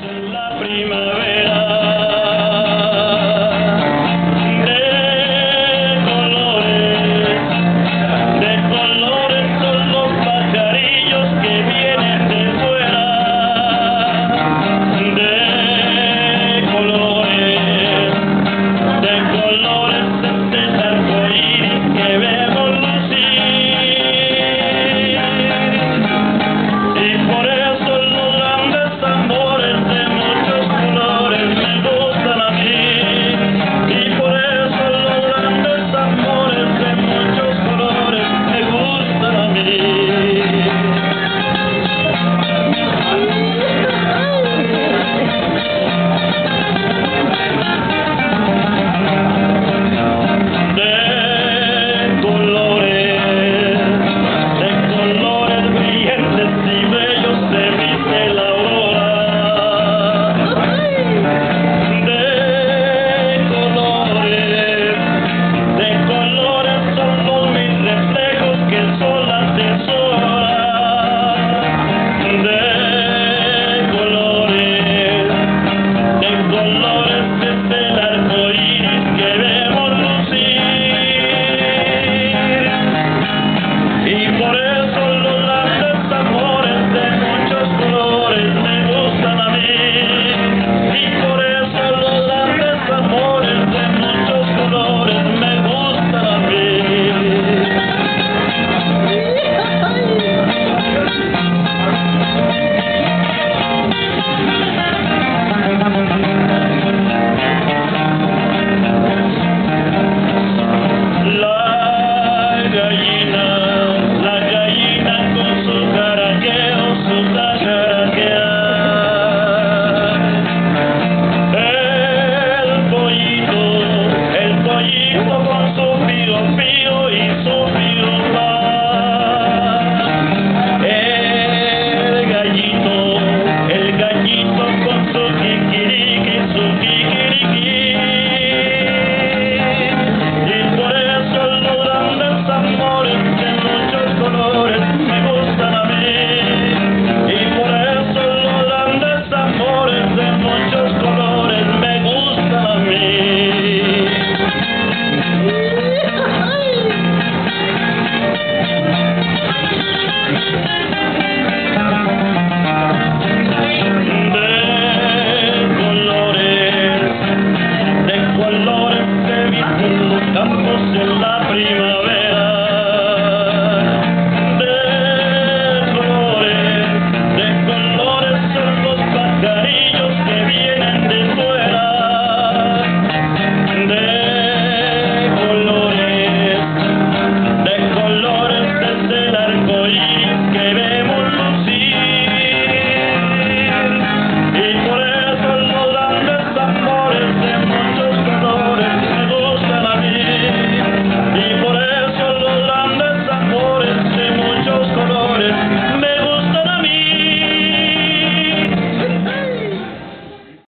La primavera.